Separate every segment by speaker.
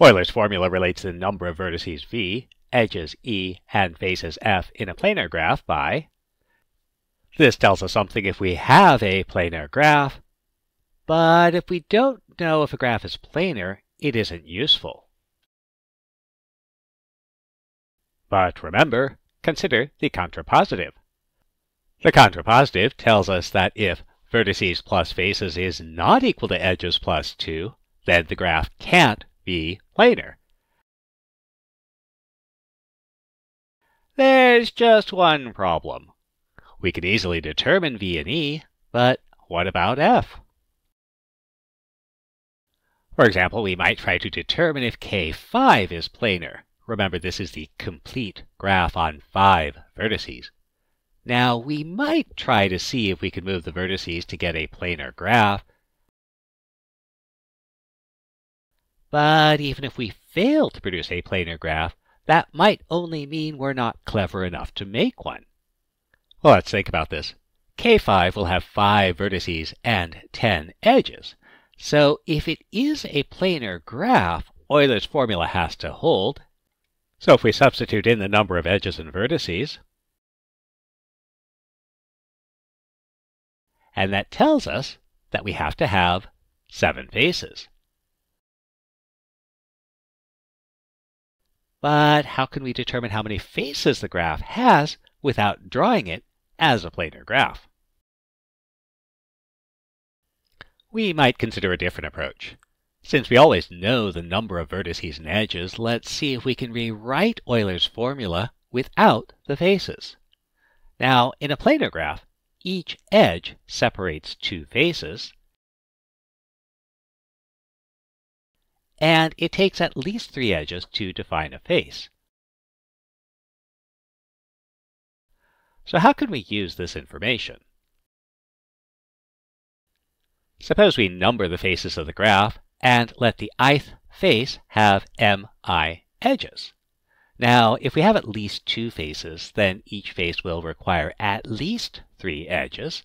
Speaker 1: Euler's formula relates the number of vertices v, edges e, and faces f in a planar graph by this tells us something if we have a planar graph, but if we don't know if a graph is planar, it isn't useful. But remember, consider the contrapositive. The contrapositive tells us that if vertices plus faces is not equal to edges plus 2, then the graph can't be planar. There's just one problem. We could easily determine v and e, but what about f? For example, we might try to determine if k5 is planar. Remember, this is the complete graph on five vertices. Now, we might try to see if we can move the vertices to get a planar graph. But even if we fail to produce a planar graph, that might only mean we're not clever enough to make one. Well, let's think about this. K5 will have 5 vertices and 10 edges. So if it is a planar graph, Euler's formula has to hold. So if we substitute in the number of edges and vertices, and that tells us that we have to have 7 faces. But how can we determine how many faces the graph has without drawing it as a planar graph? We might consider a different approach. Since we always know the number of vertices and edges, let's see if we can rewrite Euler's formula without the faces. Now, in a planar graph, each edge separates two faces, and it takes at least three edges to define a face. So how can we use this information? Suppose we number the faces of the graph and let the ith face have mi edges. Now, if we have at least two faces, then each face will require at least three edges.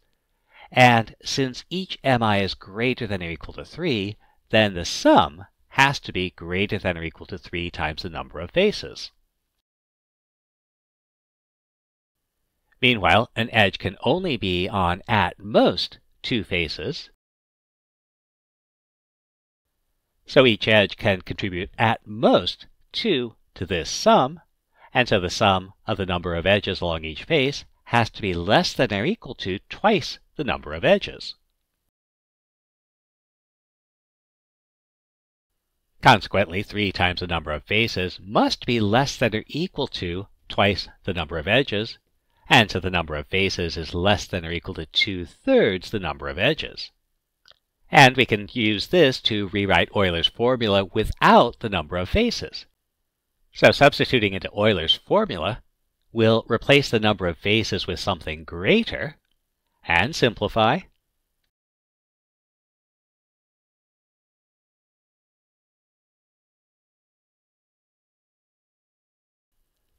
Speaker 1: And since each mi is greater than or equal to 3, then the sum has to be greater than or equal to 3 times the number of faces. Meanwhile, an edge can only be on at most two faces. So each edge can contribute at most 2 to this sum, and so the sum of the number of edges along each face has to be less than or equal to twice the number of edges. Consequently, 3 times the number of faces must be less than or equal to twice the number of edges, and so the number of faces is less than or equal to two-thirds the number of edges. And we can use this to rewrite Euler's formula without the number of faces. So substituting into Euler's formula, we'll replace the number of faces with something greater, and simplify,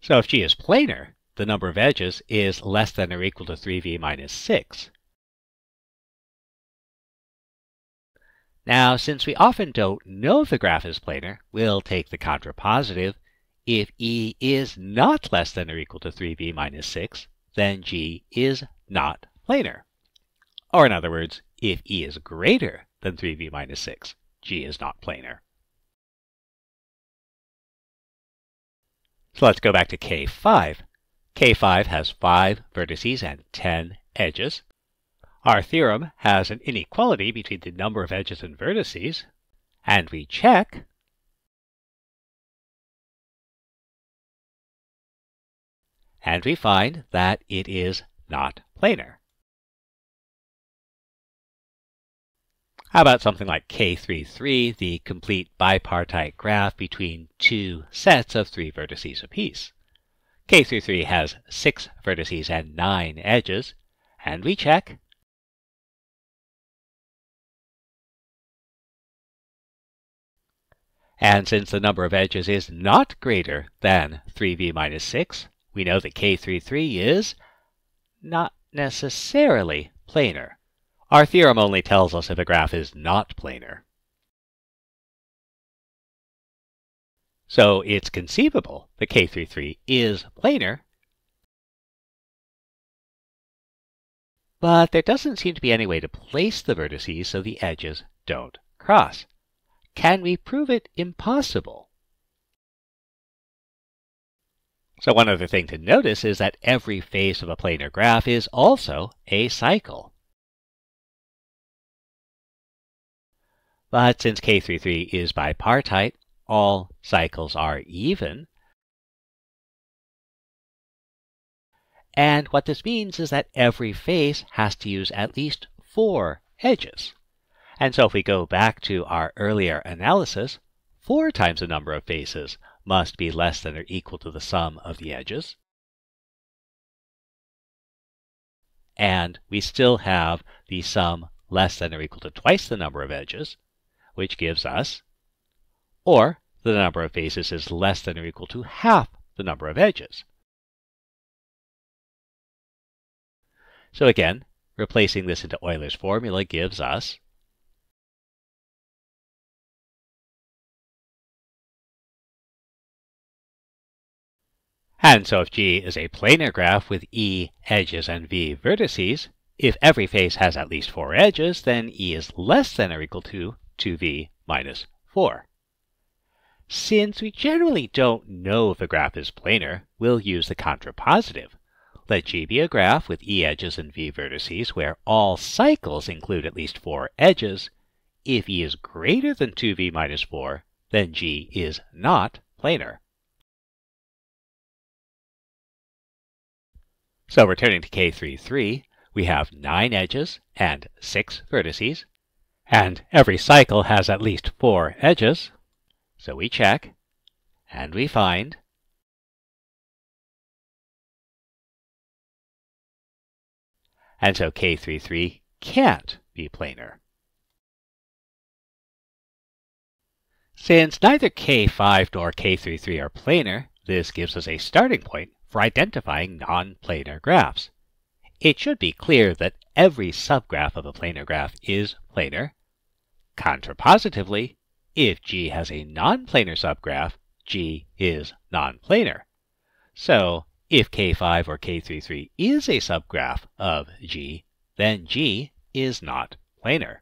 Speaker 1: So if G is planar, the number of edges is less than or equal to 3v minus 6. Now, since we often don't know if the graph is planar, we'll take the contrapositive. If E is not less than or equal to 3v minus 6, then G is not planar. Or in other words, if E is greater than 3v minus 6, G is not planar. So let's go back to K5. K5 has 5 vertices and 10 edges. Our theorem has an inequality between the number of edges and vertices, and we check. And we find that it is not planar. How about something like K33, the complete bipartite graph between two sets of three vertices apiece? K33 has six vertices and nine edges, and we check. And since the number of edges is not greater than 3v minus 6, we know that K33 is not necessarily planar. Our theorem only tells us if a graph is not planar. So it's conceivable that K33 is planar, but there doesn't seem to be any way to place the vertices so the edges don't cross. Can we prove it impossible? So one other thing to notice is that every face of a planar graph is also a cycle. But since K33 is bipartite, all cycles are even. And what this means is that every face has to use at least four edges. And so if we go back to our earlier analysis, 4 times the number of faces must be less than or equal to the sum of the edges. And we still have the sum less than or equal to twice the number of edges, which gives us, or the number of faces is less than or equal to half the number of edges. So again, replacing this into Euler's formula gives us And so if G is a planar graph with E edges and V vertices, if every face has at least four edges, then E is less than or equal to 2V minus 4. Since we generally don't know if a graph is planar, we'll use the contrapositive. Let G be a graph with E edges and V vertices where all cycles include at least four edges. If E is greater than 2V minus 4, then G is not planar. So returning to K33, we have 9 edges and 6 vertices, and every cycle has at least 4 edges. So we check, and we find and so K33 can't be planar. Since neither K5 nor K33 are planar, this gives us a starting point for identifying non-planar graphs. It should be clear that every subgraph of a planar graph is planar. Contrapositively, if G has a non-planar subgraph, G is non-planar. So, if K5 or K33 is a subgraph of G, then G is not planar.